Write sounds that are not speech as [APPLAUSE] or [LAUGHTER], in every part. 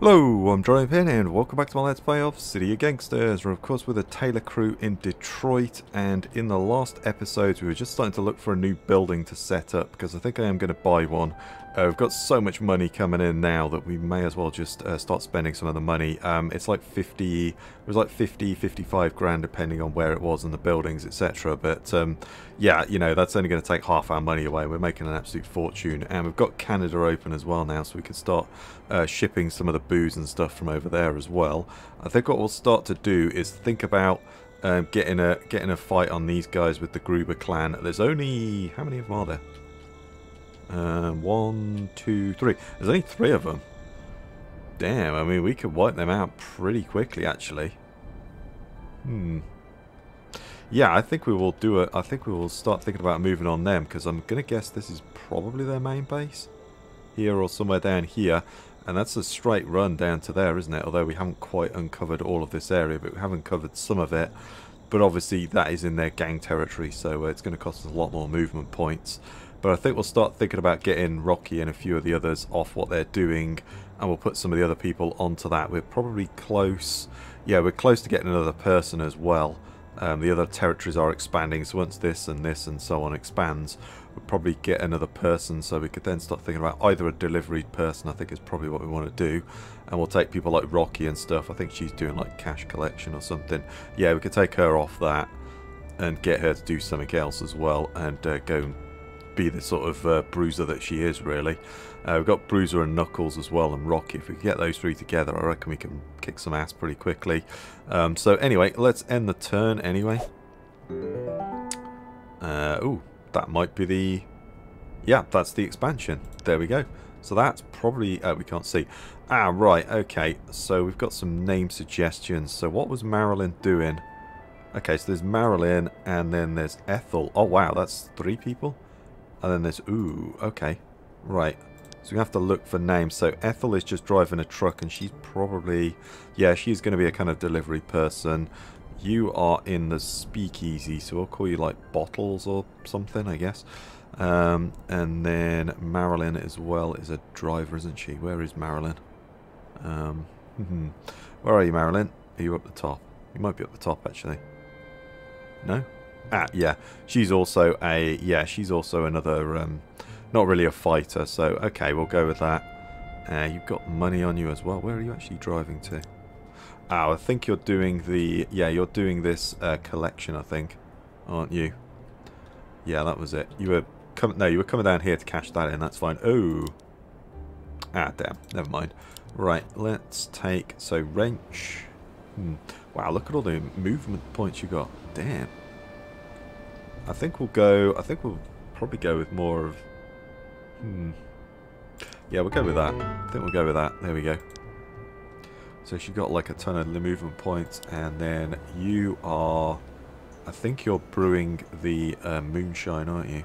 Hello, I'm Driving and welcome back to my Let's Play of City of Gangsters. We're of course with the Taylor crew in Detroit and in the last episodes we were just starting to look for a new building to set up because I think I am going to buy one. Uh, we've got so much money coming in now that we may as well just uh, start spending some of the money. Um, it's like 50, it was like 50, 55 grand depending on where it was and the buildings, etc. But um, yeah, you know, that's only going to take half our money away. We're making an absolute fortune. And we've got Canada open as well now, so we can start uh, shipping some of the booze and stuff from over there as well. I think what we'll start to do is think about um, getting a getting a fight on these guys with the Gruber clan. There's only... how many of them are there? Um, one, two, three. There's only three of them. Damn, I mean, we could wipe them out pretty quickly, actually. Hmm. Yeah, I think we will do it. I think we will start thinking about moving on them, because I'm going to guess this is probably their main base. Here or somewhere down here. And that's a straight run down to there, isn't it? Although we haven't quite uncovered all of this area, but we haven't covered some of it. But obviously that is in their gang territory, so uh, it's going to cost us a lot more movement points. But I think we'll start thinking about getting Rocky and a few of the others off what they're doing, and we'll put some of the other people onto that. We're probably close. Yeah, we're close to getting another person as well. Um, the other territories are expanding, so once this and this and so on expands, we'll probably get another person, so we could then start thinking about either a delivery person, I think is probably what we want to do, and we'll take people like Rocky and stuff. I think she's doing like cash collection or something. Yeah, we could take her off that and get her to do something else as well, and uh, go and be the sort of uh, bruiser that she is, really. Uh, we've got Bruiser and Knuckles as well, and Rocky. If we get those three together, I reckon we can kick some ass pretty quickly. Um, so anyway, let's end the turn anyway. Uh, ooh, that might be the... Yeah, that's the expansion. There we go. So that's probably... Uh, we can't see. Ah, right, okay. So we've got some name suggestions. So what was Marilyn doing? Okay, so there's Marilyn, and then there's Ethel. Oh, wow, that's three people? And then there's... Ooh, okay. Right. So we have to look for names. So Ethel is just driving a truck and she's probably... Yeah, she's going to be a kind of delivery person. You are in the speakeasy, so we'll call you like Bottles or something, I guess. Um, and then Marilyn as well is a driver, isn't she? Where is Marilyn? Um. Where are you, Marilyn? Are you up the top? You might be up the top, actually. No? Ah, yeah. She's also a... Yeah, she's also another... Um, not really a fighter, so okay, we'll go with that. Uh, you've got money on you as well. Where are you actually driving to? Oh, I think you're doing the... Yeah, you're doing this uh, collection, I think. Aren't you? Yeah, that was it. You were... coming. no, you were coming down here to cash that in. That's fine. Oh. Ah, damn. Never mind. Right, let's take... So, wrench. Hmm. Wow, look at all the movement points you got. Damn. I think we'll go... I think we'll probably go with more of... Hmm. Yeah, we'll go with that. I think we'll go with that. There we go. So she got like a ton of movement points, and then you are... I think you're brewing the uh, moonshine, aren't you?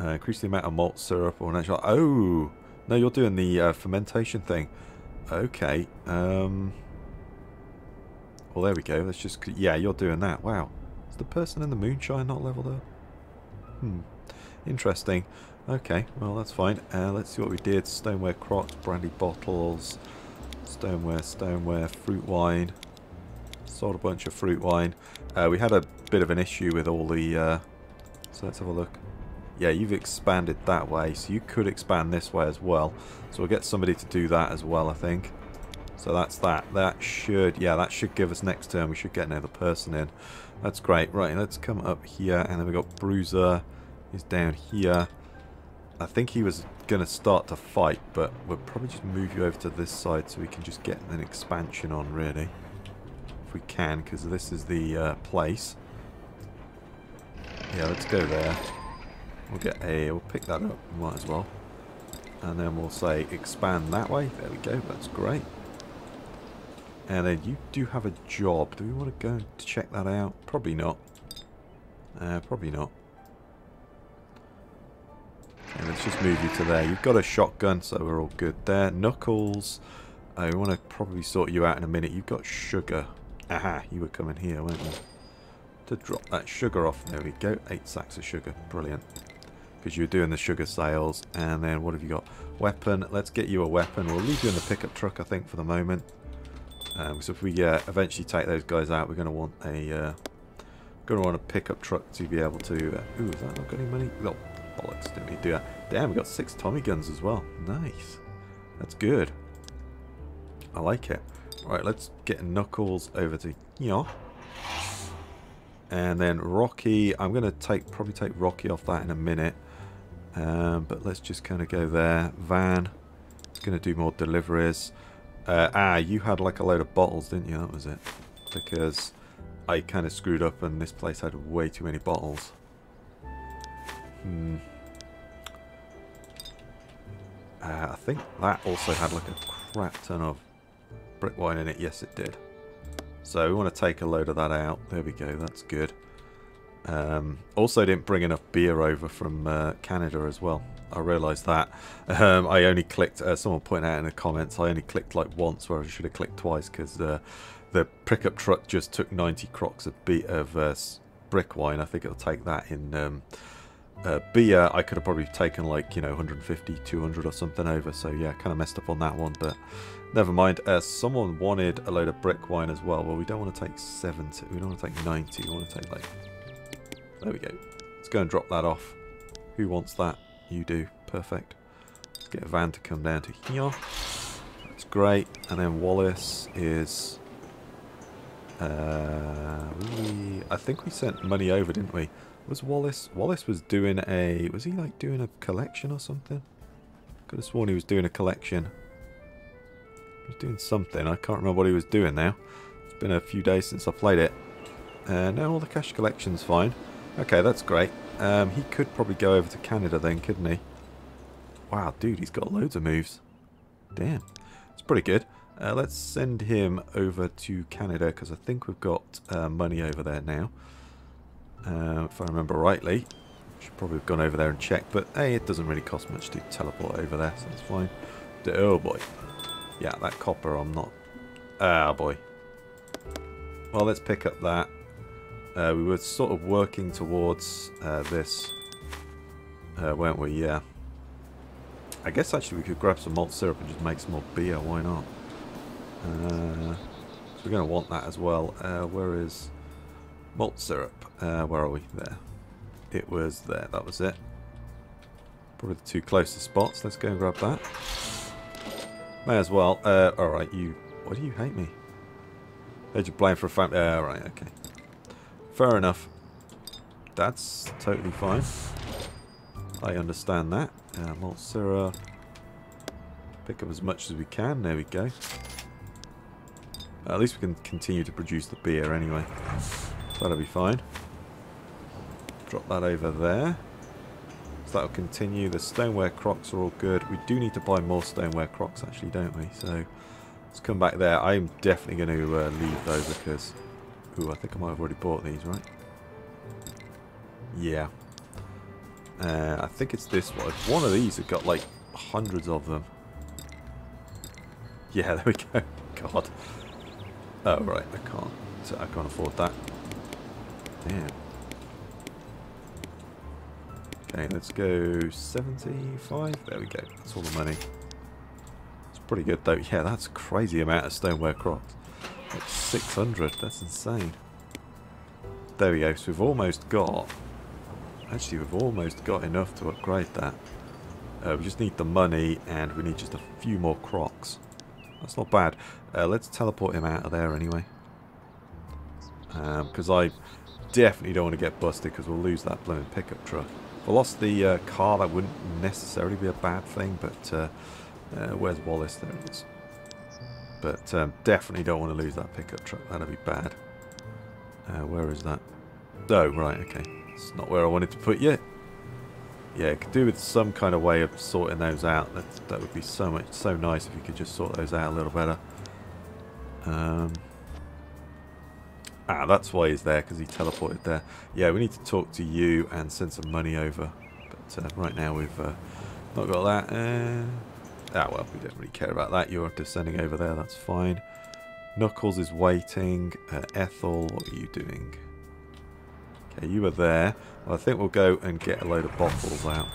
Uh, increase the amount of malt syrup or natural... Oh! No, you're doing the uh, fermentation thing. Okay. Um... Well, there we go. Let's just... Yeah, you're doing that. Wow. The person in the moonshine not leveled up? Hmm. Interesting. Okay, well that's fine. Uh, let's see what we did. Stoneware crocks, brandy bottles, stoneware, stoneware, fruit wine. Sold a bunch of fruit wine. Uh, we had a bit of an issue with all the... Uh, so let's have a look. Yeah, you've expanded that way, so you could expand this way as well. So we'll get somebody to do that as well, I think. So that's that. That should, yeah, that should give us next turn. We should get another person in. That's great. Right, let's come up here, and then we've got Bruiser. He's down here. I think he was going to start to fight, but we'll probably just move you over to this side so we can just get an expansion on, really. If we can, because this is the uh, place. Yeah, let's go there. We'll get a, we'll pick that up, might as well. And then we'll say expand that way. There we go, that's great. And then you do have a job. Do we want to go and check that out? Probably not. Uh, probably not. Okay, let's just move you to there. You've got a shotgun, so we're all good there. Knuckles, I want to probably sort you out in a minute. You've got sugar. Aha, you were coming here, weren't you? to drop that sugar off. There we go. Eight sacks of sugar. Brilliant. Because you were doing the sugar sales. And then what have you got? Weapon. Let's get you a weapon. We'll leave you in the pickup truck, I think, for the moment. Um, so if we uh, eventually take those guys out, we're going to want a uh, going to want a pickup truck to be able to. Uh, ooh, has that not got any money? No, bollocks! Didn't we do that? Damn, we got six Tommy guns as well. Nice. That's good. I like it. Right, let's get Knuckles over to here. And then Rocky, I'm going to take probably take Rocky off that in a minute. Um, but let's just kind of go there. Van, going to do more deliveries. Uh, ah, you had like a load of bottles, didn't you? That was it. Because I kind of screwed up and this place had way too many bottles. Hmm. Uh, I think that also had like a crap ton of brick wine in it. Yes, it did. So we want to take a load of that out. There we go. That's good. Um, also didn't bring enough beer over from uh, Canada as well. I realised that. Um, I only clicked, uh, someone pointed out in the comments, I only clicked like once where I should have clicked twice because uh, the pickup truck just took 90 crocks of, beer, of uh, brick wine. I think it'll take that in um, uh, beer. I could have probably taken like, you know, 150, 200 or something over. So yeah, kind of messed up on that one, but never mind. Uh, someone wanted a load of brick wine as well. Well, we don't want to take 70. We don't want to take 90. We want to take like... There we go. Let's go and drop that off. Who wants that? You do. Perfect. Let's get a van to come down to here. That's great. And then Wallace is... Uh, we, I think we sent money over, didn't we? Was Wallace... Wallace was doing a... Was he like doing a collection or something? Could have sworn he was doing a collection. He was doing something. I can't remember what he was doing now. It's been a few days since I played it. Uh, now all the cash collection's fine. Okay, that's great. Um, he could probably go over to Canada then, couldn't he? Wow, dude, he's got loads of moves. Damn. It's pretty good. Uh, let's send him over to Canada because I think we've got uh, money over there now. Uh, if I remember rightly. Should probably have gone over there and checked, but hey, it doesn't really cost much to teleport over there, so that's fine. Oh boy. Yeah, that copper I'm not... Ah, boy. Well, let's pick up that. Uh, we were sort of working towards uh, this, uh, weren't we? Yeah. I guess actually we could grab some malt syrup and just make some more beer. Why not? Uh, so we're going to want that as well. Uh, where is malt syrup? Uh, where are we? There. It was there. That was it. Probably the two closest spots. Let's go and grab that. May as well. Alright, you... Why do you hate me? Heard you blame for a fact. Uh, right, okay. Fair enough. That's totally fine. I understand that. Uh, malt syrup. Pick up as much as we can. There we go. At least we can continue to produce the beer anyway. That'll be fine. Drop that over there. So that'll continue. The stoneware crocks are all good. We do need to buy more stoneware crocks actually, don't we? So let's come back there. I'm definitely going to uh, leave those because Ooh, I think I might have already bought these, right? Yeah. Uh, I think it's this one. One of these have got like hundreds of them. Yeah, [LAUGHS] there we go. God. Oh, right. I can't. I can't afford that. Damn. Okay, let's go 75. There we go. That's all the money. It's pretty good, though. Yeah, that's a crazy amount of stoneware crocks. Like 600, that's insane. There we go, so we've almost got... Actually, we've almost got enough to upgrade that. Uh, we just need the money, and we need just a few more crocks. That's not bad. Uh, let's teleport him out of there anyway. Because um, I definitely don't want to get busted, because we'll lose that blooming pickup truck. If I lost the uh, car, that wouldn't necessarily be a bad thing, but... Uh, uh, where's Wallace? There he is. But um, definitely don't want to lose that pickup truck. That'd be bad. Uh, where is that? Oh, right, okay. It's not where I wanted to put you. Yeah, could do with some kind of way of sorting those out. That, that would be so much, so nice if you could just sort those out a little better. Um, ah, that's why he's there, because he teleported there. Yeah, we need to talk to you and send some money over. But uh, right now we've uh, not got that. Uh, Ah, well, we don't really care about that. You're descending over there, that's fine. Knuckles is waiting. Uh, Ethel, what are you doing? Okay, you were there. Well, I think we'll go and get a load of bottles out.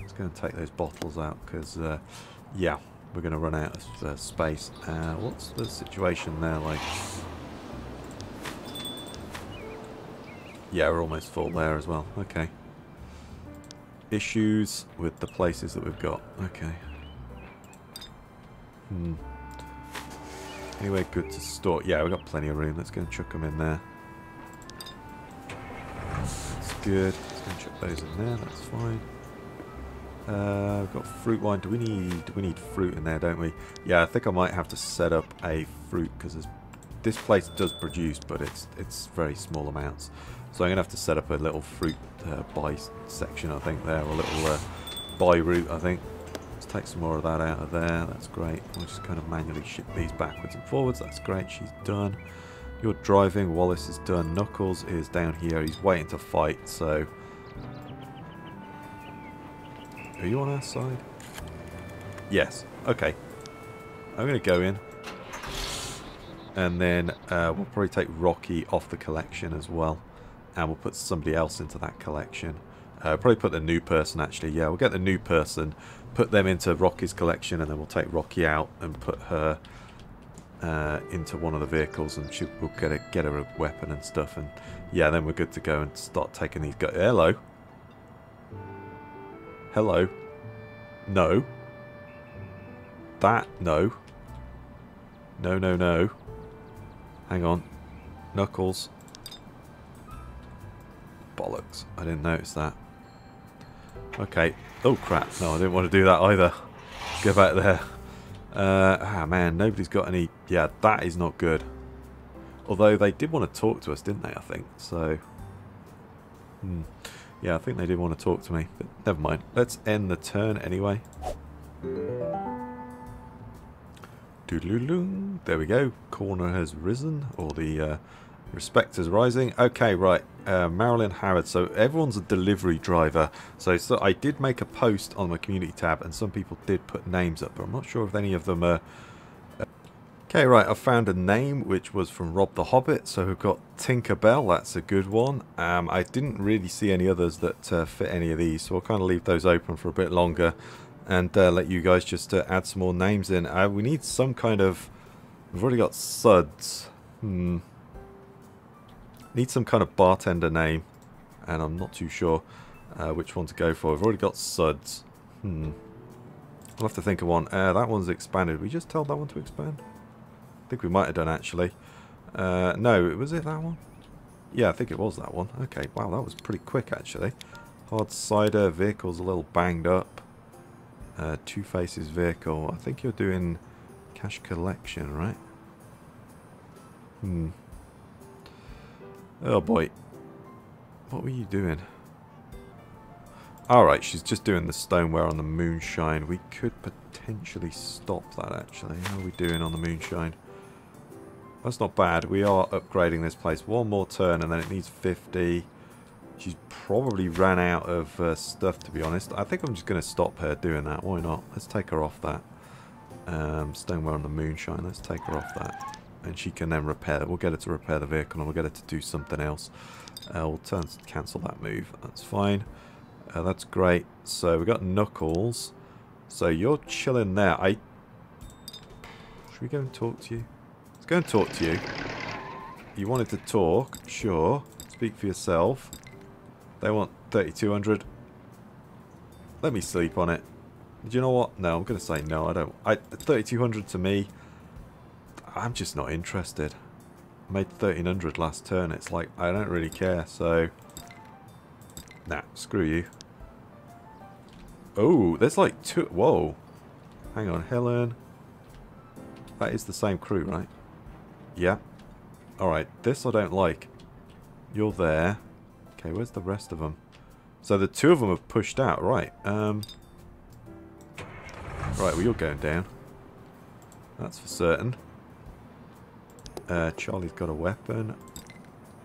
Let's go and take those bottles out because, uh, yeah, we're going to run out of uh, space. Uh, what's the situation there like? Yeah, we're almost full there as well. Okay. Issues with the places that we've got. Okay. Hmm. Anyway, good to store. Yeah, we've got plenty of room. Let's go and chuck them in there. That's good. Let's go and chuck those in there. That's fine. Uh, we've got fruit wine. Do we need do we need fruit in there, don't we? Yeah, I think I might have to set up a fruit because this place does produce, but it's it's very small amounts. So I'm gonna have to set up a little fruit uh, buy section, I think there, or a little uh, buy route, I think. Let's take some more of that out of there. That's great. We'll just kind of manually ship these backwards and forwards. That's great. She's done. You're driving. Wallace is done. Knuckles is down here. He's waiting to fight. So are you on our side? Yes. Okay. I'm going to go in. And then uh, we'll probably take Rocky off the collection as well. And we'll put somebody else into that collection. Uh, probably put the new person actually. Yeah, we'll get the new person, put them into Rocky's collection, and then we'll take Rocky out and put her uh, into one of the vehicles, and she, we'll get a, get her a weapon and stuff. And yeah, then we're good to go and start taking these guys. Hello. Hello. No. That, no. No, no, no. Hang on. Knuckles. Bollocks. I didn't notice that. Okay. Oh, crap. No, I didn't want to do that either. Go back there. Uh, ah, man. Nobody's got any... Yeah, that is not good. Although they did want to talk to us, didn't they, I think? So... Hmm. Yeah, I think they did want to talk to me, but never mind. Let's end the turn anyway. There we go. Corner has risen, or the uh, respect is rising. Okay, right. Uh, Marilyn Howard. So everyone's a delivery driver. So, so I did make a post on my community tab, and some people did put names up, but I'm not sure if any of them are Okay, right, I found a name which was from Rob the Hobbit, so we've got Tinkerbell, that's a good one. Um, I didn't really see any others that uh, fit any of these, so I'll kind of leave those open for a bit longer and uh, let you guys just uh, add some more names in. Uh, we need some kind of... We've already got Suds. Hmm. Need some kind of bartender name, and I'm not too sure uh, which one to go for. I've already got Suds. Hmm. I'll have to think of one. Uh, that one's expanded. We just told that one to expand? I think we might have done actually. Uh, no, was it that one? Yeah, I think it was that one. Okay, wow, that was pretty quick actually. Hard cider, vehicle's a little banged up. Uh, Two Faces vehicle. I think you're doing cash collection, right? Hmm. Oh boy. What were you doing? Alright, she's just doing the stoneware on the moonshine. We could potentially stop that actually. How are we doing on the moonshine? That's not bad. We are upgrading this place. One more turn and then it needs 50. She's probably ran out of uh, stuff, to be honest. I think I'm just going to stop her doing that. Why not? Let's take her off that. Um, stoneware on the moonshine. Let's take her off that. And she can then repair. We'll get her to repair the vehicle and we'll get her to do something else. Uh, we'll turn, cancel that move. That's fine. Uh, that's great. So we've got Knuckles. So you're chilling there. I... Should we go and talk to you? let's go and talk to you. You wanted to talk, sure. Speak for yourself. They want 3200. Let me sleep on it. Do you know what? No, I'm going to say no. I don't. I 3200 to me, I'm just not interested. I made 1300 last turn. It's like, I don't really care, so... Nah, screw you. Oh, there's like two... Whoa. Hang on, Helen. That is the same crew, right? Yeah. Alright, this I don't like. You're there. Okay, where's the rest of them? So the two of them have pushed out. Right. Um. Right, well you're going down. That's for certain. Uh, Charlie's got a weapon.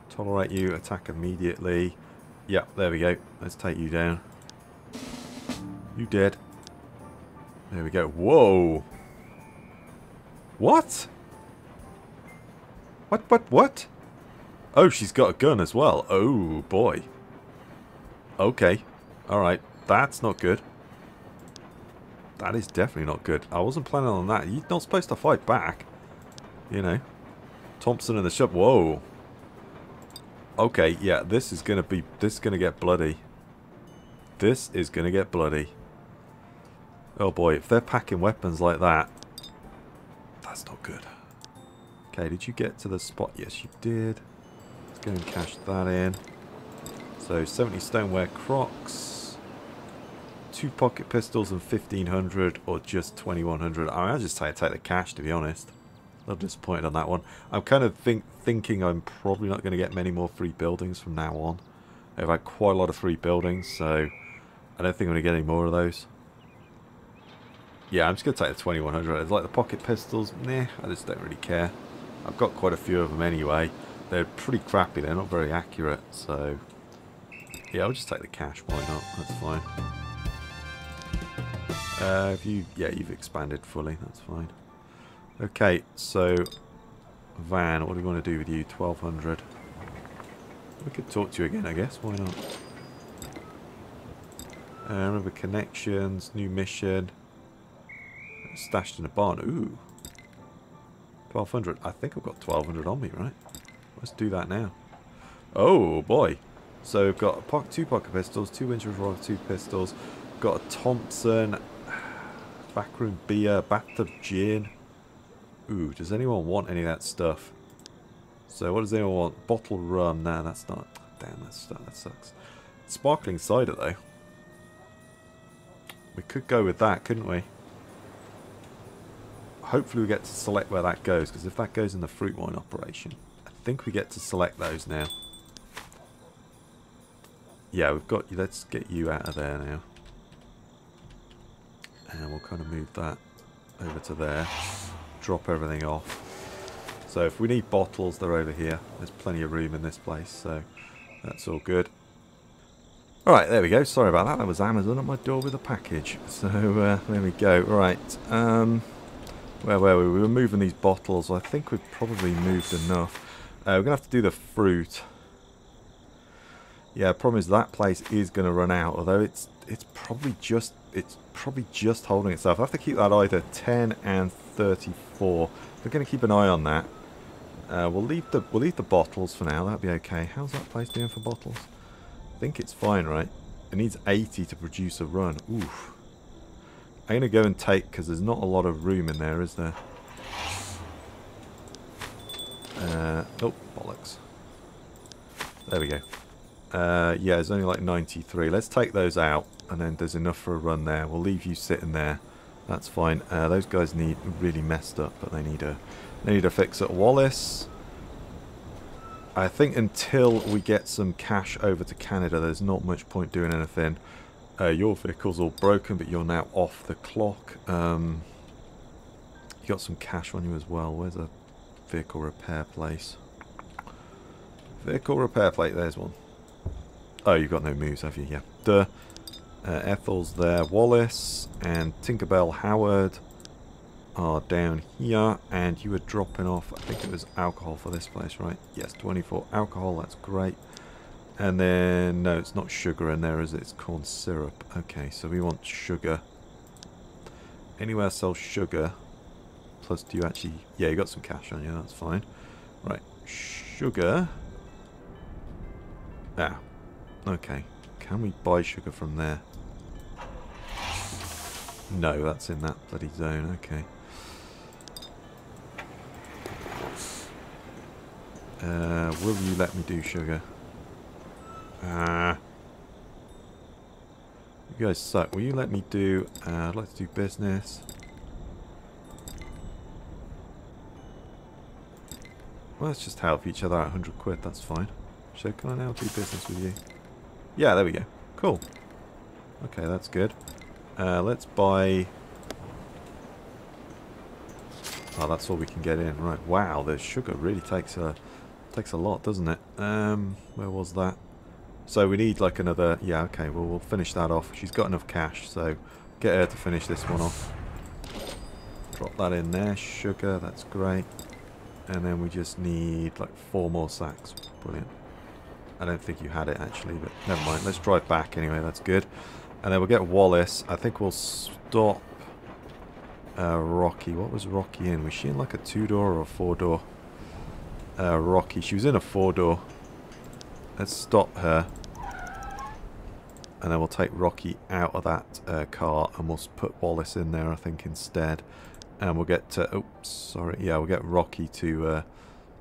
Tolerate you. Attack immediately. Yeah, there we go. Let's take you down. You dead. There we go. Whoa! What? What, what, what? Oh, she's got a gun as well. Oh, boy. Okay. Alright. That's not good. That is definitely not good. I wasn't planning on that. You're not supposed to fight back. You know. Thompson in the shop. Whoa. Okay, yeah, this is gonna be this is gonna get bloody. This is gonna get bloody. Oh boy, if they're packing weapons like that, that's not good. Okay, did you get to the spot? Yes, you did. Let's go and cash that in. So 70 stoneware crocks, two pocket pistols and 1500 or just 2100. I mean, I'll just take, take the cash to be honest. A little disappointed on that one. I'm kind of think, thinking I'm probably not going to get many more free buildings from now on. I've had quite a lot of free buildings, so I don't think I'm going to get any more of those. Yeah, I'm just going to take the 2100. It's like the pocket pistols. Nah, I just don't really care. I've got quite a few of them anyway. They're pretty crappy. They're not very accurate, so... Yeah, I'll just take the cash. Why not? That's fine. Uh, if you... Yeah, you've expanded fully. That's fine. Okay, so... Van, what do we want to do with you? 1200. We could talk to you again, I guess. Why not? Uh, remember connections, new mission. Stashed in a barn. Ooh. 1200. I think I've got 1200 on me, right? Let's do that now. Oh, boy. So we've got two pocket pistols, two Winchester revolver, two pistols. Got a Thompson, [SIGHS] backroom beer, bathtub gin. Ooh, does anyone want any of that stuff? So what does anyone want? Bottle rum. Nah, that's not. Damn, that's, that sucks. Sparkling cider, though. We could go with that, couldn't we? Hopefully we get to select where that goes, because if that goes in the fruit wine operation, I think we get to select those now. Yeah, we've got you. Let's get you out of there now. And we'll kind of move that over to there. Drop everything off. So if we need bottles, they're over here. There's plenty of room in this place, so that's all good. Alright, there we go. Sorry about that. That was Amazon at my door with a package. So uh, there we go. Right. Um, where were we? We were moving these bottles. I think we've probably moved enough. Uh, we're going to have to do the fruit. Yeah, problem is that place is going to run out, although it's it's probably just it's probably just holding itself. I have to keep that either 10 and 34. We're going to keep an eye on that. Uh, we'll leave the we'll leave the bottles for now. That'll be okay. How's that place doing for bottles? I think it's fine, right? It needs 80 to produce a run. Oof. I'm going to go and take, because there's not a lot of room in there, is there? Uh, oh, bollocks. There we go. Uh, yeah, there's only like 93. Let's take those out, and then there's enough for a run there. We'll leave you sitting there. That's fine. Uh, those guys need really messed up, but they need a they need a fix at Wallace. I think until we get some cash over to Canada, there's not much point doing anything. Uh, your vehicle's all broken, but you're now off the clock. Um, you got some cash on you as well. Where's a vehicle repair place? Vehicle repair plate, there's one. Oh, you've got no moves, have you? Yeah. Duh. Uh, Ethel's there. Wallace and Tinkerbell Howard are down here. And you were dropping off, I think it was alcohol for this place, right? Yes, 24 alcohol. That's great. And then, no, it's not sugar in there, is it? It's corn syrup. Okay, so we want sugar. Anywhere sells sugar. Plus, do you actually... Yeah, you got some cash on you, that's fine. Right, sugar. Ah, Okay. Can we buy sugar from there? No, that's in that bloody zone. Okay. Uh, will you let me do sugar? Uh, you guys suck. Will you let me do... Uh, I'd like to do business. Well, let's just help each other out 100 quid. That's fine. So can I now do business with you? Yeah, there we go. Cool. Okay, that's good. Uh, let's buy... Oh, that's all we can get in. Right, wow, the sugar really takes a takes a lot, doesn't it? Um, where was that? So we need like another... Yeah, okay, well, we'll finish that off. She's got enough cash, so get her to finish this one off. Drop that in there. Sugar, that's great. And then we just need like four more sacks. Brilliant. I don't think you had it actually, but never mind. Let's drive back anyway. That's good. And then we'll get Wallace. I think we'll stop uh, Rocky. What was Rocky in? Was she in like a two-door or a four-door? Uh, Rocky. She was in a four-door. Let's stop her. And then we'll take Rocky out of that uh, car and we'll put Wallace in there, I think, instead. And we'll get... Uh, oops, sorry. Yeah, we'll get Rocky to uh,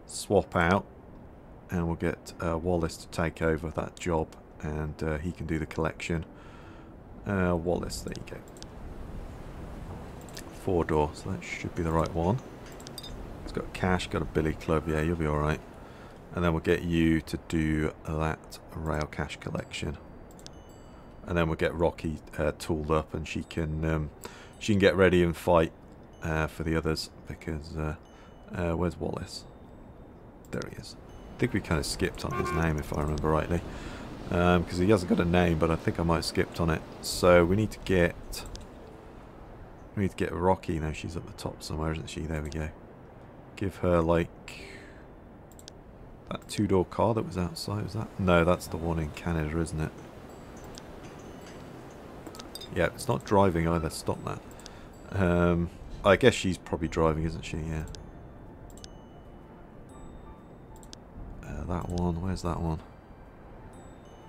swap out. And we'll get uh, Wallace to take over that job. And uh, he can do the collection. Uh, Wallace, there you go. Four door, so that should be the right one. It's got cash, got a billy club, yeah, you'll be alright. And then we'll get you to do that rail cash collection. And then we'll get Rocky uh, tooled up and she can um, she can get ready and fight uh, for the others because uh, uh where's Wallace? There he is. I think we kind of skipped on his name if I remember rightly because um, he hasn't got a name, but I think I might have skipped on it. So we need to get we need to get Rocky. Now she's at the top somewhere, isn't she? There we go. Give her like that two-door car that was outside. Was that? No, that's the one in Canada, isn't it? Yeah, it's not driving either. Stop that. Um, I guess she's probably driving, isn't she? Yeah. That one. Where's that one?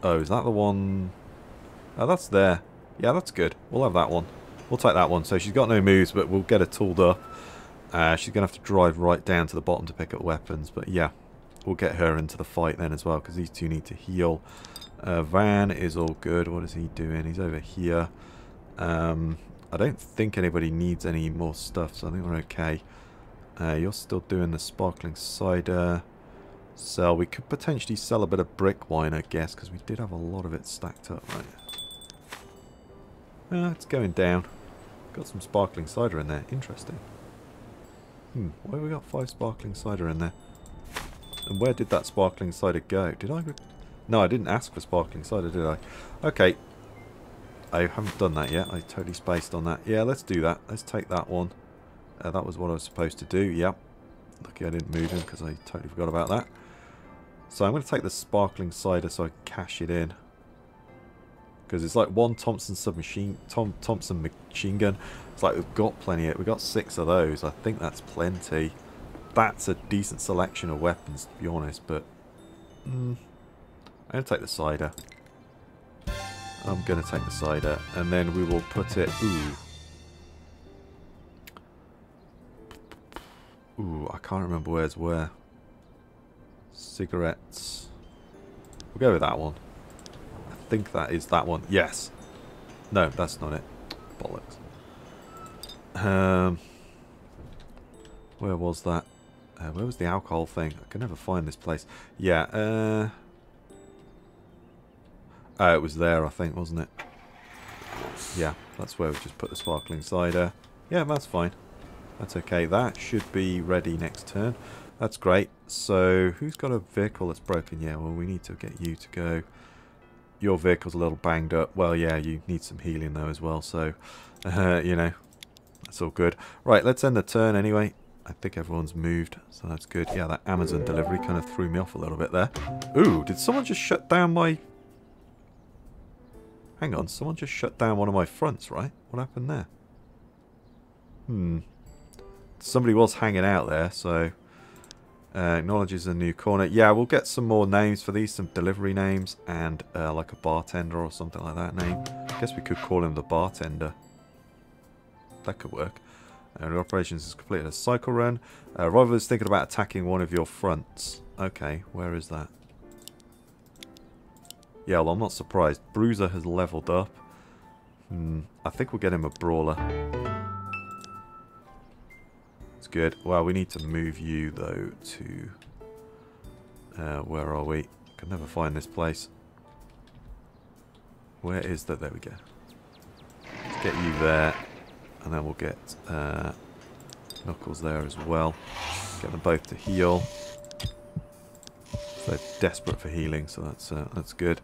Oh, is that the one? Oh, that's there. Yeah, that's good. We'll have that one. We'll take that one. So she's got no moves, but we'll get her tooled up. Uh, she's going to have to drive right down to the bottom to pick up weapons. But yeah, we'll get her into the fight then as well, because these two need to heal. Uh, Van is all good. What is he doing? He's over here. Um, I don't think anybody needs any more stuff, so I think we're okay. Uh, you're still doing the sparkling cider sell. We could potentially sell a bit of brick wine, I guess, because we did have a lot of it stacked up, right? Uh, it's going down. Got some sparkling cider in there. Interesting. Hmm, why have we got five sparkling cider in there? And where did that sparkling cider go? Did I... No, I didn't ask for sparkling cider, did I? Okay. I haven't done that yet. I totally spaced on that. Yeah, let's do that. Let's take that one. Uh, that was what I was supposed to do. Yep. Lucky I didn't move him because I totally forgot about that. So I'm going to take the sparkling cider so I can cash it in. Because it's like one Thompson submachine, Tom Thompson machine gun. It's like we've got plenty. Of, we've got six of those. I think that's plenty. That's a decent selection of weapons, to be honest. But mm, I'm going to take the cider. I'm going to take the cider, and then we will put it. Ooh. Ooh, I can't remember where's where. Cigarettes. We'll go with that one. I think that is that one. Yes. No, that's not it. Bollocks. Um, where was that? Uh, where was the alcohol thing? I can never find this place. Yeah. Uh, oh, it was there, I think, wasn't it? Yeah, that's where we just put the sparkling cider. Yeah, that's fine. That's okay. That should be ready next turn. That's great. So, who's got a vehicle that's broken? Yeah, well, we need to get you to go. Your vehicle's a little banged up. Well, yeah, you need some healing, though, as well. So, uh, [LAUGHS] you know, that's all good. Right, let's end the turn anyway. I think everyone's moved, so that's good. Yeah, that Amazon delivery kind of threw me off a little bit there. Ooh, did someone just shut down my... Hang on, someone just shut down one of my fronts, right? What happened there? Hmm. Somebody was hanging out there, so uh, acknowledges a new corner. Yeah, we'll get some more names for these, some delivery names, and uh, like a bartender or something like that name. I guess we could call him the bartender. That could work. Uh, the operations is completed a cycle run. Uh, Rival is thinking about attacking one of your fronts. Okay, where is that? Yeah, well, I'm not surprised. Bruiser has leveled up. Hmm, I think we'll get him a brawler good. Well, we need to move you, though, to... Uh, where are we? Can never find this place. Where is that? There we go. Let's get you there. And then we'll get uh, Knuckles there as well. Get them both to heal. they're desperate for healing, so that's uh, that's good.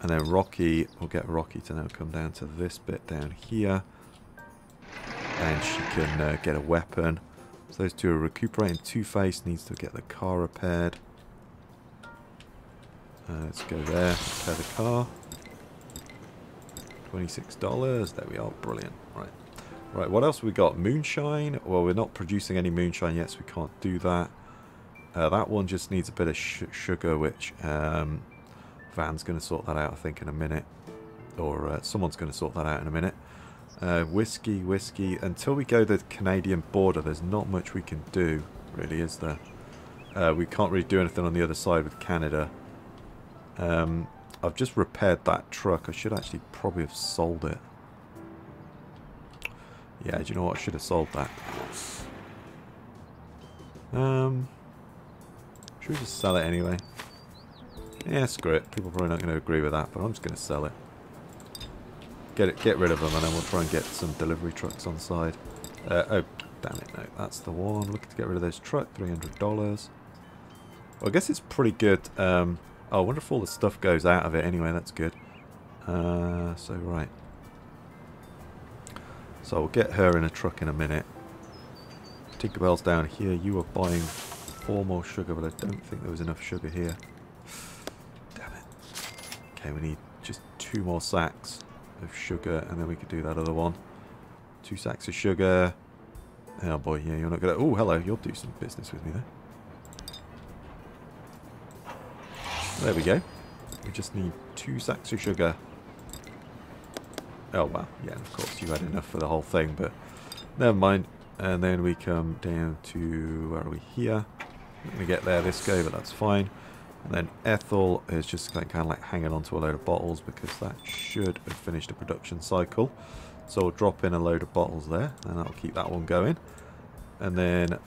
And then Rocky, we'll get Rocky to now come down to this bit down here. And she can uh, get a weapon. So those two are recuperating. Two-Face needs to get the car repaired. Uh, let's go there. Repair the car. $26. There we are. Brilliant. Right. Right, what else we got? Moonshine. Well, we're not producing any moonshine yet, so we can't do that. Uh, that one just needs a bit of sugar, which um, Van's going to sort that out, I think, in a minute. Or uh, someone's going to sort that out in a minute. Uh, whiskey, whiskey. Until we go the Canadian border, there's not much we can do, really, is there? Uh, we can't really do anything on the other side with Canada. Um, I've just repaired that truck. I should actually probably have sold it. Yeah, do you know what? I should have sold that. Um, should we just sell it anyway? Yeah, screw it. People are probably not going to agree with that, but I'm just going to sell it. Get it, get rid of them, and then we'll try and get some delivery trucks on side. Uh, oh, damn it, no. That's the one. Looking to get rid of this truck. $300. Well, I guess it's pretty good. Um, oh, I wonder if all the stuff goes out of it anyway. That's good. Uh, so, right. So we'll get her in a truck in a minute. Tinkerbell's down here. You are buying four more sugar, but I don't think there was enough sugar here. [SIGHS] Damn it. Okay, we need just two more sacks of sugar, and then we could do that other one. Two sacks of sugar. Oh boy, yeah, you're not gonna... Oh, hello, you'll do some business with me there. There we go. We just need two sacks of sugar. Oh, well, yeah, of course, you had enough for the whole thing, but never mind. And then we come down to, where are we, here. Going to get there this go, but that's fine. And then Ethel is just kind of like hanging onto a load of bottles because that should have finished a production cycle. So we'll drop in a load of bottles there, and that'll keep that one going. And then,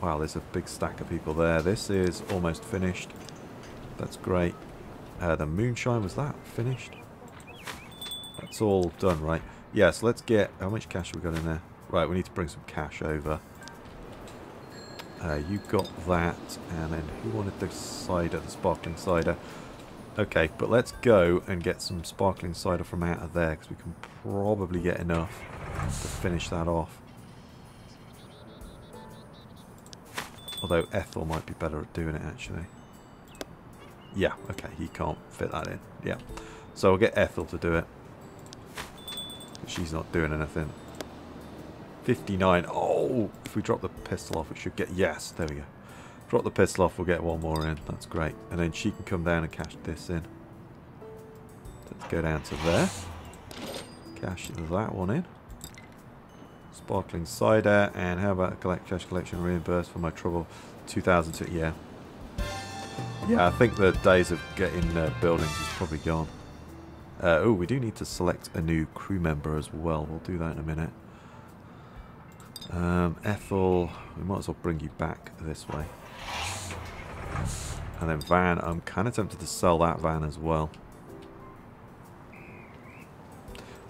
wow, there's a big stack of people there. This is almost finished. That's great. Uh, the moonshine, was that finished? That's all done, right? Yes, yeah, so let's get... How much cash have we got in there? Right, we need to bring some cash over. Uh, you got that, and then who wanted the cider, the sparkling cider? Okay, but let's go and get some sparkling cider from out of there, because we can probably get enough to finish that off. Although Ethel might be better at doing it, actually. Yeah, okay, he can't fit that in. Yeah. So we'll get Ethel to do it. She's not doing anything. 59. Oh, if we drop the pistol off, it should get... Yes, there we go. Drop the pistol off, we'll get one more in. That's great. And then she can come down and cash this in. Let's go down to there. Cash that one in. Sparkling cider. And how about collect cash collection reimbursed for my trouble? 2002. Yeah. Yeah, I think the days of getting uh, buildings is probably gone. Uh, oh, we do need to select a new crew member as well. We'll do that in a minute. Um, Ethel, we might as well bring you back this way. And then Van, I'm kind of tempted to sell that van as well.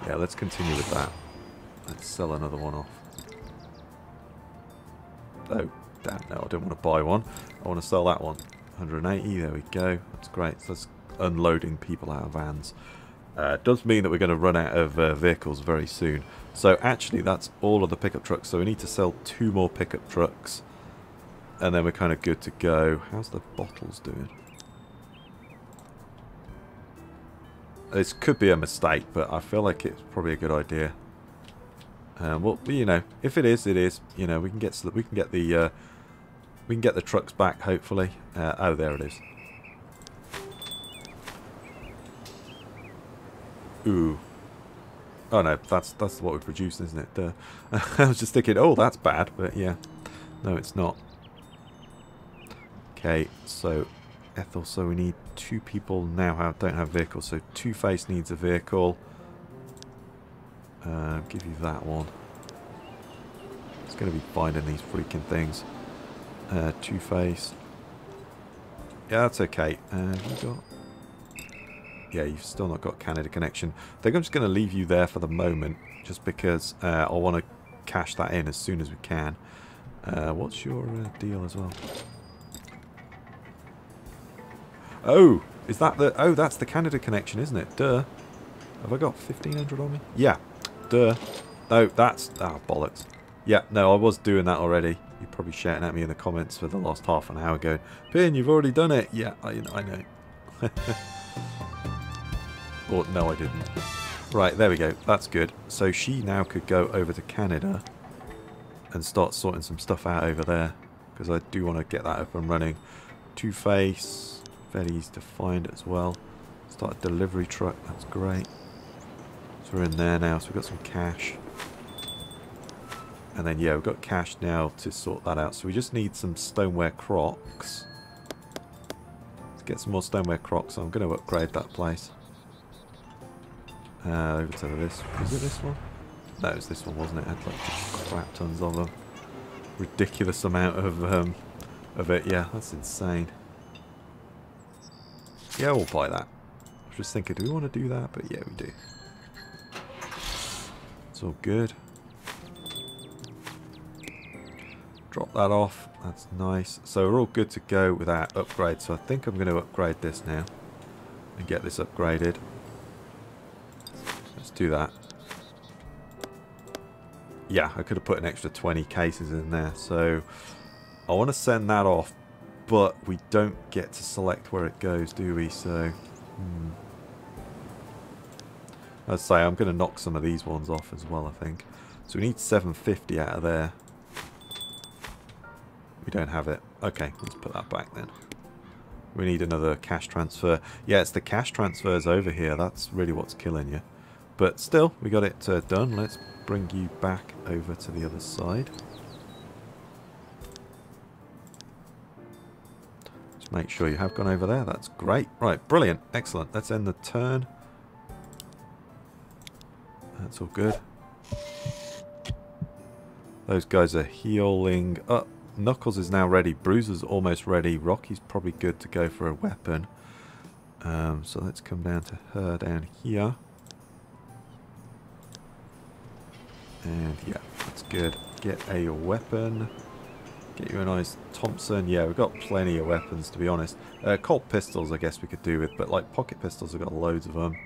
Yeah, let's continue with that. Let's sell another one off. Oh, damn, no, I don't want to buy one. I want to sell that one. 180, there we go. That's great. So that's unloading people out of vans. Uh, does mean that we're going to run out of uh, vehicles very soon. So actually that's all of the pickup trucks. So we need to sell two more pickup trucks. And then we're kind of good to go. How's the bottles doing? This could be a mistake, but I feel like it's probably a good idea. Um, well, you know, if it is, it is. You know, we can get we can get the uh, we can get the trucks back. Hopefully. Uh, oh, there it is. Ooh. Oh no, that's that's what we produced, isn't it? Uh, [LAUGHS] I was just thinking, oh, that's bad, but yeah. No, it's not. Okay, so Ethel, so we need two people now who don't have vehicles. So Two-Face needs a vehicle. Uh, give you that one. It's going to be finding these freaking things. Uh, Two-Face. Yeah, that's okay. Uh, you got yeah, you've still not got Canada connection. I think I'm just going to leave you there for the moment, just because uh, I want to cash that in as soon as we can. Uh, what's your uh, deal as well? Oh, is that the... Oh, that's the Canada connection, isn't it? Duh. Have I got 1500 on me? Yeah. Duh. No, that's... Ah, oh, bollocks. Yeah, no, I was doing that already. You're probably shouting at me in the comments for the last half an hour going, Pin, you've already done it. Yeah, I, I know. [LAUGHS] or no, I didn't. Right, there we go. That's good. So she now could go over to Canada and start sorting some stuff out over there. Because I do want to get that up and running. Two-Face, fairly easy to find as well. Start a delivery truck, that's great. So we're in there now, so we've got some cash. And then, yeah, we've got cash now to sort that out. So we just need some stoneware crocks. Let's get some more stoneware crocks. I'm going to upgrade that place. Uh, over to this. Was it this one? No, it was this one, wasn't it? It had like crap tons of them. Ridiculous amount of um, of it. Yeah, that's insane. Yeah, we'll buy that. I was just thinking, do we want to do that? But yeah, we do. It's all good. Drop that off. That's nice. So we're all good to go with our upgrade. So I think I'm going to upgrade this now. And get this upgraded. Do that. Yeah, I could have put an extra 20 cases in there. So I want to send that off. But we don't get to select where it goes, do we? So... Hmm. I'd say I'm going to knock some of these ones off as well, I think. So we need 750 out of there. We don't have it. Okay, let's put that back then. We need another cash transfer. Yeah, it's the cash transfers over here. That's really what's killing you. But still, we got it uh, done. Let's bring you back over to the other side. Just make sure you have gone over there. That's great. Right, brilliant. Excellent. Let's end the turn. That's all good. Those guys are healing up. Knuckles is now ready. Bruiser's almost ready. Rocky's probably good to go for a weapon. Um, so let's come down to her down here. And yeah, that's good. Get a weapon. Get you a nice Thompson. Yeah, we've got plenty of weapons, to be honest. Uh, Colt pistols, I guess we could do with, but like pocket pistols, we've got loads of them.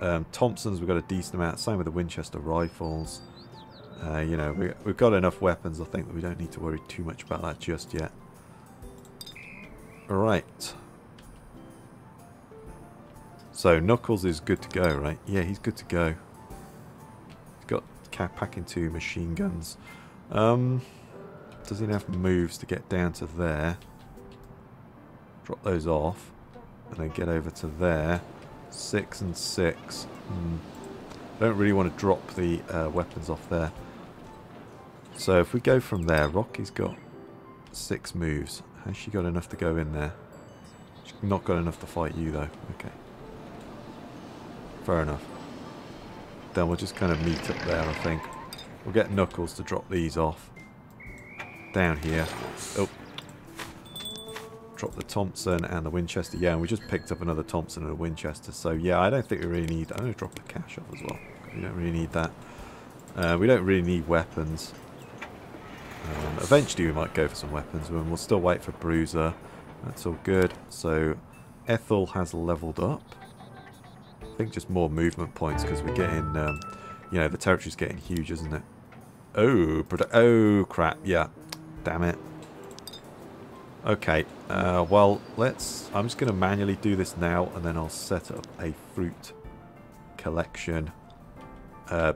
Um, Thompsons, we've got a decent amount. Same with the Winchester rifles. Uh, you know, we, we've got enough weapons, I think, that we don't need to worry too much about that just yet. Alright. So, Knuckles is good to go, right? Yeah, he's good to go. Packing two machine guns. Um, does he have moves to get down to there? Drop those off. And then get over to there. Six and six. Hmm. I don't really want to drop the uh, weapons off there. So if we go from there, Rocky's got six moves. Has she got enough to go in there? She's not got enough to fight you though. Okay. Fair enough. Then we'll just kind of meet up there, I think. We'll get Knuckles to drop these off. Down here. Oh. Drop the Thompson and the Winchester. Yeah, and we just picked up another Thompson and a Winchester. So yeah, I don't think we really need... I'm going to drop the cash off as well. We don't really need that. Uh, we don't really need weapons. Um, eventually we might go for some weapons, and we'll still wait for Bruiser. That's all good. So Ethel has leveled up. Think just more movement points because we're getting, um, you know, the territory's getting huge, isn't it? Oh, oh crap, yeah. Damn it. Okay, uh, well, let's... I'm just going to manually do this now, and then I'll set up a fruit collection. Uh,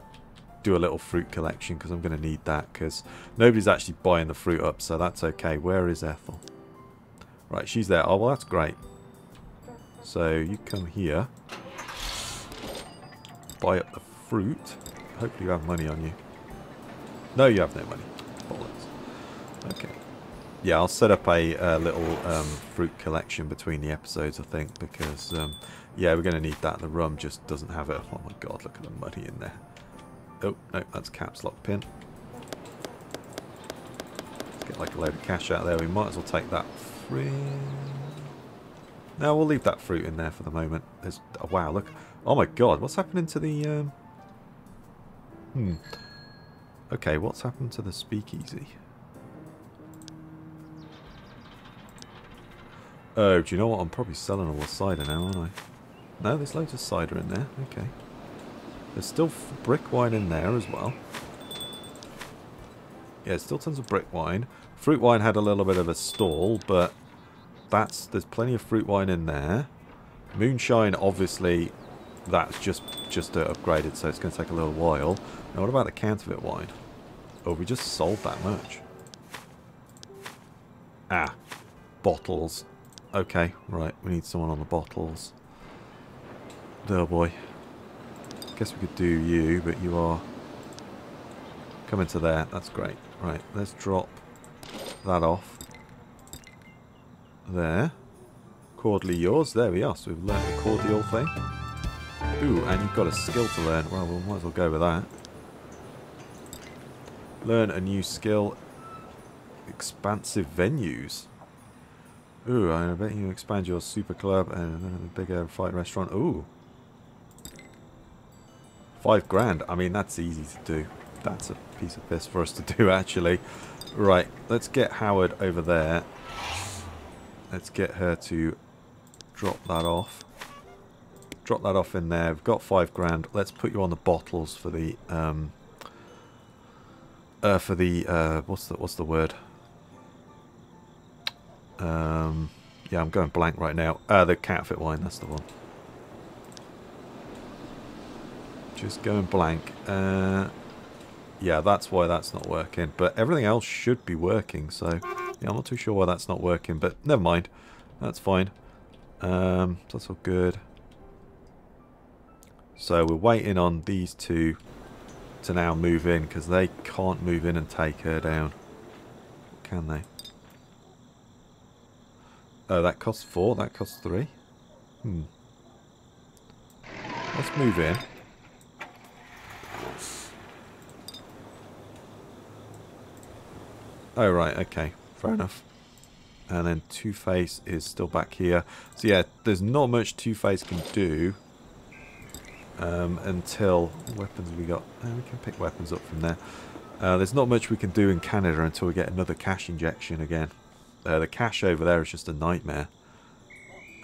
do a little fruit collection because I'm going to need that because nobody's actually buying the fruit up, so that's okay. Where is Ethel? Right, she's there. Oh, well, that's great. So you come here. Buy up the fruit. Hopefully you have money on you. No, you have no money. Bollocks. Okay. Yeah, I'll set up a uh, little um, fruit collection between the episodes, I think, because, um, yeah, we're going to need that. The rum just doesn't have it. Oh my god, look at the money in there. Oh, no, that's caps lock pin. Let's get like a load of cash out there. We might as well take that free. No, we'll leave that fruit in there for the moment. There's, oh, wow, look. Oh my god, what's happening to the... Um... Hmm. Okay, what's happened to the speakeasy? Oh, do you know what? I'm probably selling all the cider now, aren't I? No, there's loads of cider in there. Okay. There's still brick wine in there as well. Yeah, still tons of brick wine. Fruit wine had a little bit of a stall, but that's there's plenty of fruit wine in there. Moonshine, obviously, that's just just uh, upgraded, so it's going to take a little while. Now, what about the counterfeit wine? Oh, we just sold that much. Ah, bottles. Okay, right, we need someone on the bottles. Oh boy. Guess we could do you, but you are coming to there. That's great. Right, let's drop that off. There. Cordially yours. There we are. So we've learned the cordial thing. Ooh, and you've got a skill to learn. Well, we might as well go with that. Learn a new skill. Expansive venues. Ooh, I bet you expand your super club and a bigger fight restaurant. Ooh. Five grand. I mean, that's easy to do. That's a piece of piss for us to do, [LAUGHS] actually. Right, let's get Howard over there. Let's get her to drop that off. Drop that off in there. We've got five grand. Let's put you on the bottles for the um, uh, for the uh, what's the what's the word? Um, yeah, I'm going blank right now. Uh, the catfit wine. That's the one. Just going blank. Uh, yeah, that's why that's not working. But everything else should be working. So yeah, I'm not too sure why that's not working. But never mind. That's fine. Um, that's all good. So we're waiting on these two to now move in because they can't move in and take her down. Can they? Oh, that costs four. That costs three. Hmm. Let's move in. Oh, right. Okay. Fair enough. And then Two-Face is still back here. So yeah, there's not much Two-Face can do um, until... weapons we got? Uh, we can pick weapons up from there. Uh, there's not much we can do in Canada until we get another cash injection again. Uh, the cash over there is just a nightmare.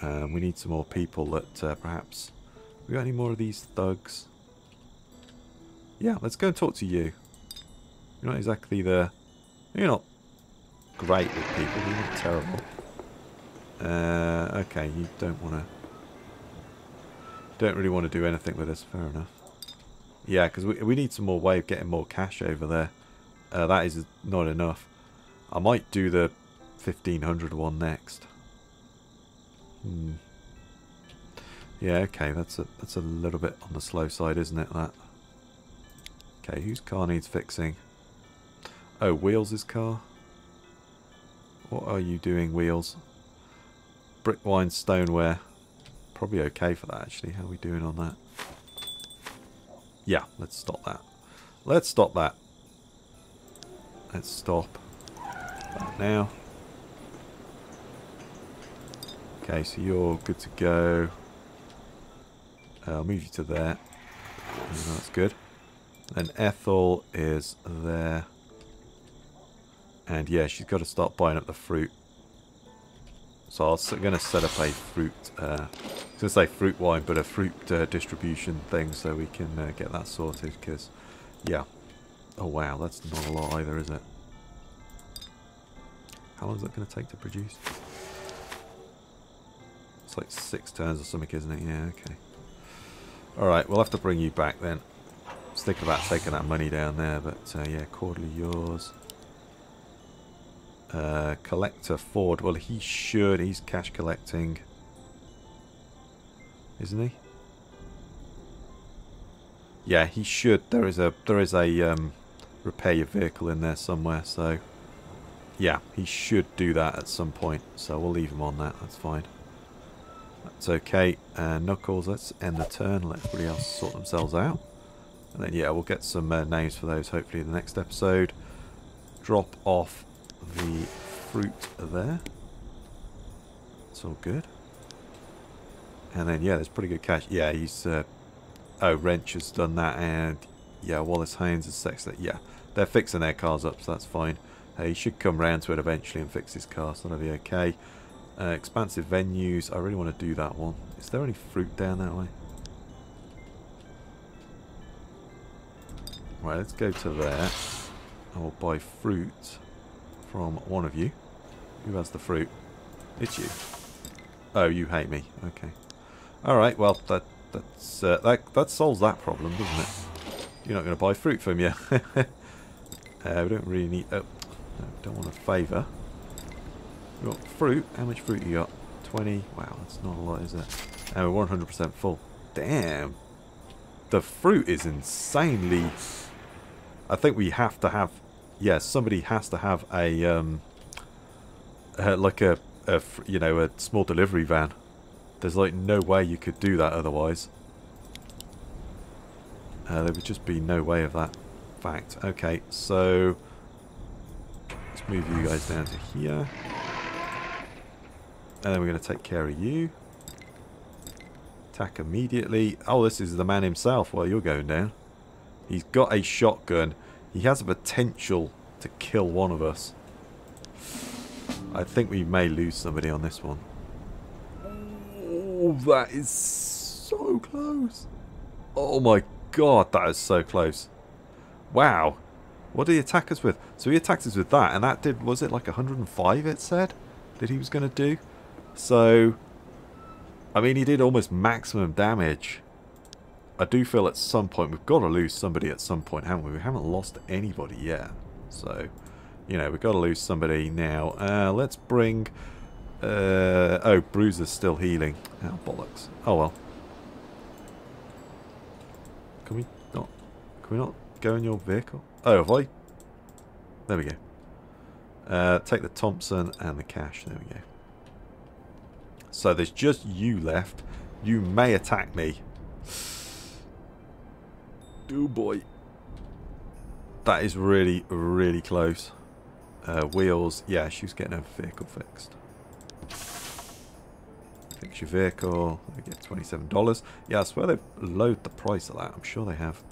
Um, we need some more people that uh, perhaps... We got any more of these thugs? Yeah, let's go and talk to you. You're not exactly the... You're not great with people. You're not terrible. Uh, okay, you don't want to... Don't really want to do anything with this. Fair enough. Yeah, because we, we need some more way of getting more cash over there. Uh, that is not enough. I might do the 1500 one next. Hmm. Yeah, okay, that's a that's a little bit on the slow side, isn't it, that? Okay, whose car needs fixing? Oh, Wheels' car? What are you doing, Wheels? Brick wine stoneware. Probably okay for that, actually. How are we doing on that? Yeah, let's stop that. Let's stop that. Let's stop that now. Okay, so you're good to go. Uh, I'll move you to there. That's good. Then Ethel is there. And yeah, she's got to start buying up the fruit. So I'm going to set up a fruit, uh, to say fruit wine, but a fruit uh, distribution thing so we can uh, get that sorted because, yeah. Oh wow, that's not a lot either, is it? How long is that going to take to produce? It's like six turns or something, isn't it? Yeah, okay. Alright, we'll have to bring you back then. I was thinking about taking that money down there, but uh, yeah, quarterly yours. Uh, collector Ford. Well, he should. He's cash collecting, isn't he? Yeah, he should. There is a there is a um, repair your vehicle in there somewhere. So yeah, he should do that at some point. So we'll leave him on that. That's fine. That's okay. Uh, Knuckles, let's end the turn. Let everybody else sort themselves out. And then yeah, we'll get some uh, names for those hopefully in the next episode. Drop off the fruit there. It's all good. And then, yeah, there's pretty good cash. Yeah, he's... Uh, oh, Wrench has done that, and... Yeah, Wallace Haynes is sex that. Yeah, they're fixing their cars up, so that's fine. Uh, he should come round to it eventually and fix his car, so that'll be okay. Uh, expansive venues. I really want to do that one. Is there any fruit down that way? Right, let's go to there. I will buy fruit from one of you. Who has the fruit? It's you. Oh, you hate me. Okay. Alright, well, that that's uh, that, that solves that problem, doesn't it? You're not going to buy fruit from you. [LAUGHS] uh, we don't really need... Oh, no, don't want a favour. We got fruit. How much fruit you got? 20. Wow, that's not a lot, is it? And we're 100% full. Damn. The fruit is insanely... I think we have to have... Yeah, somebody has to have a... Um, uh, like a, a, you know, a small delivery van. There's like no way you could do that otherwise. Uh, there would just be no way of that fact. Okay, so let's move you guys down to here. And then we're going to take care of you. Attack immediately. Oh, this is the man himself Well, you're going down. He's got a shotgun. He has a potential to kill one of us. I think we may lose somebody on this one. Oh, that is so close. Oh my god, that is so close. Wow. What did he attack us with? So he attacked us with that, and that did, was it like 105 it said? That he was going to do? So, I mean, he did almost maximum damage. I do feel at some point, we've got to lose somebody at some point, haven't we? We haven't lost anybody yet. So, you know, we've got to lose somebody now. Uh, let's bring... Uh, oh, Bruiser's still healing. Oh, bollocks. Oh, well. Can we not... Can we not go in your vehicle? Oh, have I... There we go. Uh, take the Thompson and the cash. There we go. So there's just you left. You may attack me. Oh boy. That is really, really close. Uh, wheels. Yeah, she's getting her vehicle fixed. Fix your vehicle. We get $27. Yeah, I swear they load the price of that. I'm sure they have.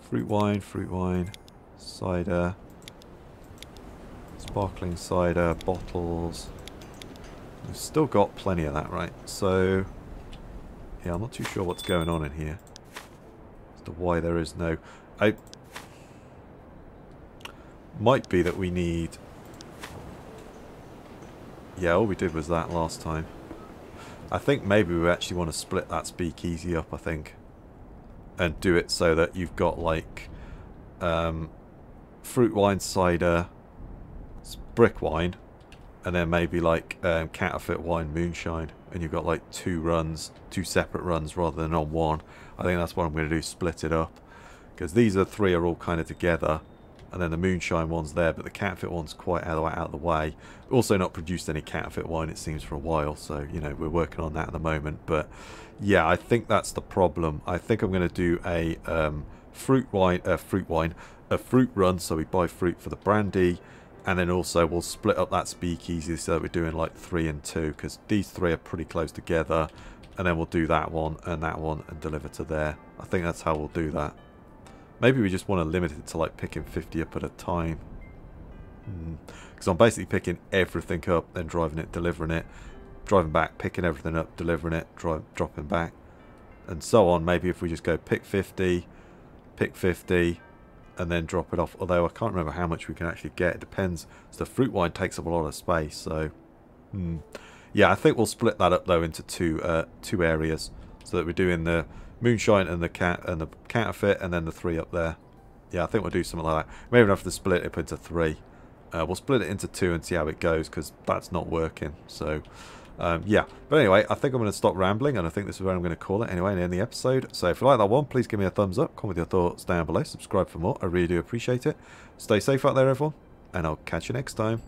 Fruit wine, fruit wine, cider, sparkling cider, bottles. We've still got plenty of that, right? So, yeah, I'm not too sure what's going on in here. As to why there is no... I Might be that we need... Yeah, all we did was that last time. I think maybe we actually want to split that speakeasy up, I think. And do it so that you've got, like, um, fruit wine, cider, brick wine, and then maybe like um, counterfeit wine moonshine and you've got like two runs two separate runs rather than on one I think that's what I'm going to do split it up because these are three are all kind of together and then the moonshine one's there but the counterfeit one's quite out of, out of the way. Also not produced any counterfeit wine it seems for a while so you know we're working on that at the moment. But yeah I think that's the problem. I think I'm going to do a um, fruit wine uh, fruit wine a fruit run so we buy fruit for the brandy and then also we'll split up that speakeasy so that we're doing like three and two because these three are pretty close together and then we'll do that one and that one and deliver to there I think that's how we'll do that maybe we just want to limit it to like picking 50 up at a time because hmm. I'm basically picking everything up then driving it delivering it driving back picking everything up delivering it drive, dropping back and so on maybe if we just go pick 50 pick 50 and then drop it off. Although I can't remember how much we can actually get. It depends. So the fruit wine takes up a lot of space. So, hmm. Yeah, I think we'll split that up though into two uh, two areas, so that we're doing the moonshine and the cat and the counterfeit, and then the three up there. Yeah, I think we'll do something like that. Maybe have to split it up into three. Uh, we'll split it into two and see how it goes because that's not working. So. Um, yeah, but anyway, I think I'm going to stop rambling, and I think this is where I'm going to call it anyway and end the episode. So if you like that one, please give me a thumbs up, comment your thoughts down below, subscribe for more. I really do appreciate it. Stay safe out there, everyone, and I'll catch you next time.